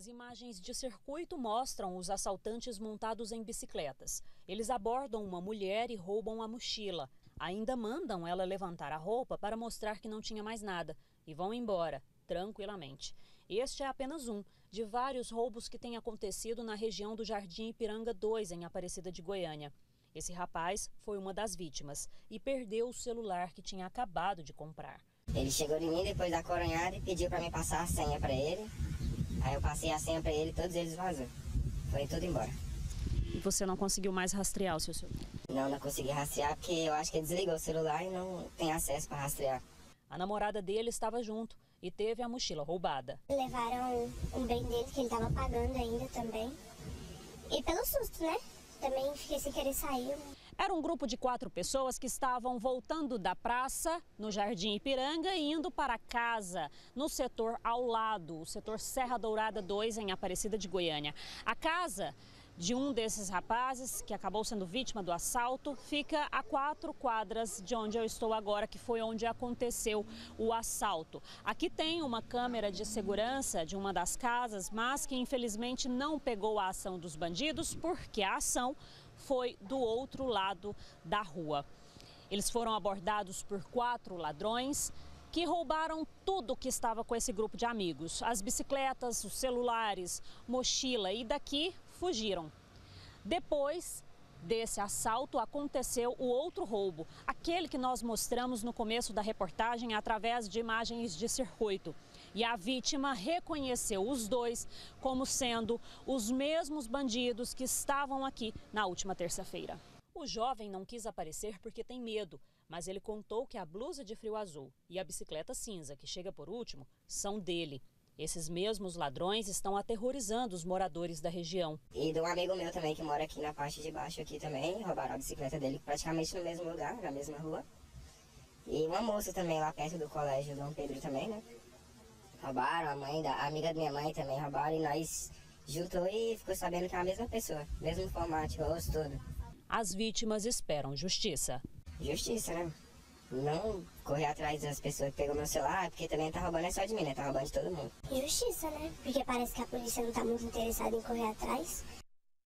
As imagens de circuito mostram os assaltantes montados em bicicletas. Eles abordam uma mulher e roubam a mochila. Ainda mandam ela levantar a roupa para mostrar que não tinha mais nada e vão embora, tranquilamente. Este é apenas um de vários roubos que têm acontecido na região do Jardim Ipiranga 2, em Aparecida de Goiânia. Esse rapaz foi uma das vítimas e perdeu o celular que tinha acabado de comprar. Ele chegou em mim depois da coronhada e pediu para me passar a senha para ele. Aí eu passei a senha para ele e todos eles vazou. Foi tudo embora. E você não conseguiu mais rastrear o seu celular? Não, não consegui rastrear porque eu acho que ele desligou o celular e não tem acesso para rastrear. A namorada dele estava junto e teve a mochila roubada. Levaram um bem dele que ele estava pagando ainda também. E pelo susto, né? Também fiquei sem querer sair. Era um grupo de quatro pessoas que estavam voltando da praça, no Jardim Ipiranga, e indo para casa, no setor ao lado, o setor Serra Dourada 2, em Aparecida de Goiânia. A casa de um desses rapazes, que acabou sendo vítima do assalto, fica a quatro quadras de onde eu estou agora, que foi onde aconteceu o assalto. Aqui tem uma câmera de segurança de uma das casas, mas que infelizmente não pegou a ação dos bandidos, porque a ação foi do outro lado da rua. Eles foram abordados por quatro ladrões que roubaram tudo que estava com esse grupo de amigos: as bicicletas, os celulares, mochila e daqui fugiram. Depois desse assalto aconteceu o outro roubo, aquele que nós mostramos no começo da reportagem através de imagens de circuito. E a vítima reconheceu os dois como sendo os mesmos bandidos que estavam aqui na última terça-feira. O jovem não quis aparecer porque tem medo, mas ele contou que a blusa de frio azul e a bicicleta cinza, que chega por último, são dele. Esses mesmos ladrões estão aterrorizando os moradores da região. E de um amigo meu também que mora aqui na parte de baixo aqui também, roubaram a bicicleta dele praticamente no mesmo lugar, na mesma rua. E uma moça também lá perto do colégio Dom Pedro também, né? roubaram, a mãe da a amiga da minha mãe também roubaram e nós juntou e ficou sabendo que é a mesma pessoa, mesmo formato, rosto, tudo. As vítimas esperam justiça. Justiça, né? Não correr atrás das pessoas que pegou meu celular, porque também tá roubando é só de mim, né? Tá roubando de todo mundo. Justiça, né? Porque parece que a polícia não tá muito interessada em correr atrás.